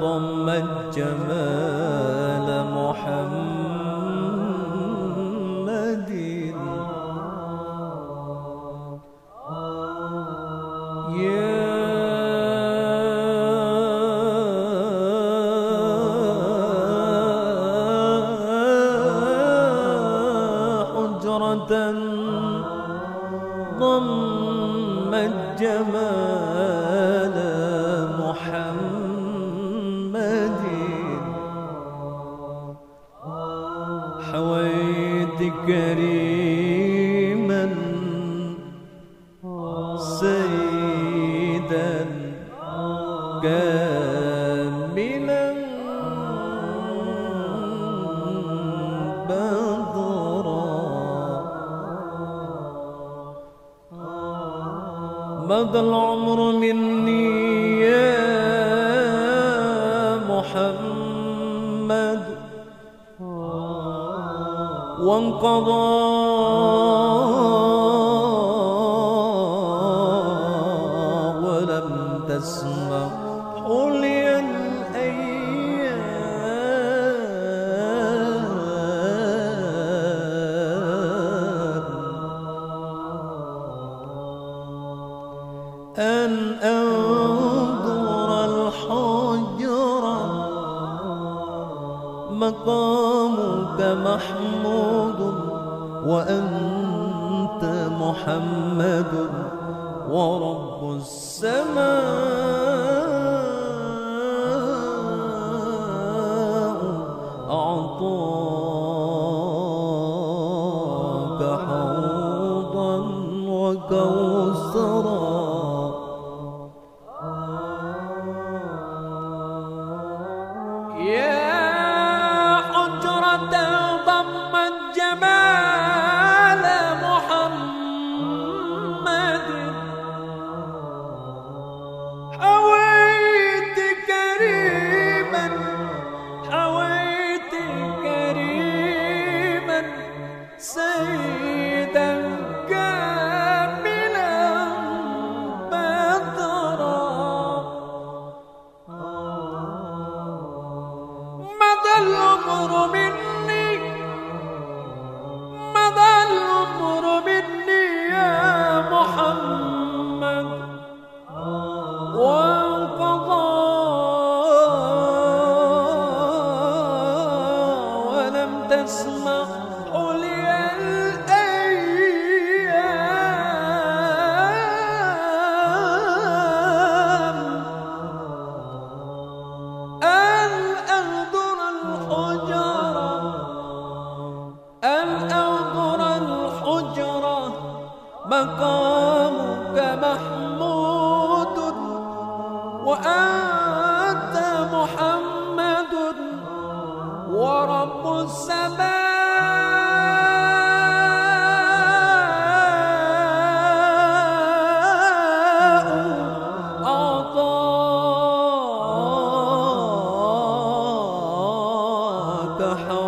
ضمت جمال محمد. يا حجرة ضمت جمال محمد. كريما سيدا كاملا. بدرا مدى العمر مني وانقضى ولم تسمع. حلي الأيام أن أنظر الحجرة مقامك محمود وأنت محمد ورب السماء. أن الحجرة أن الحجرة مقامك محمود وأن السماء أعطاك حق